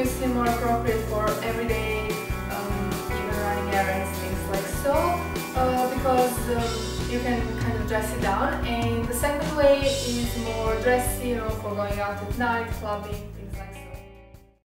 obviously more appropriate for everyday, um, even running errands, things like so, uh, because um, you can kind of dress it down. And the second way is more dressy, you know, for going out at night, clubbing,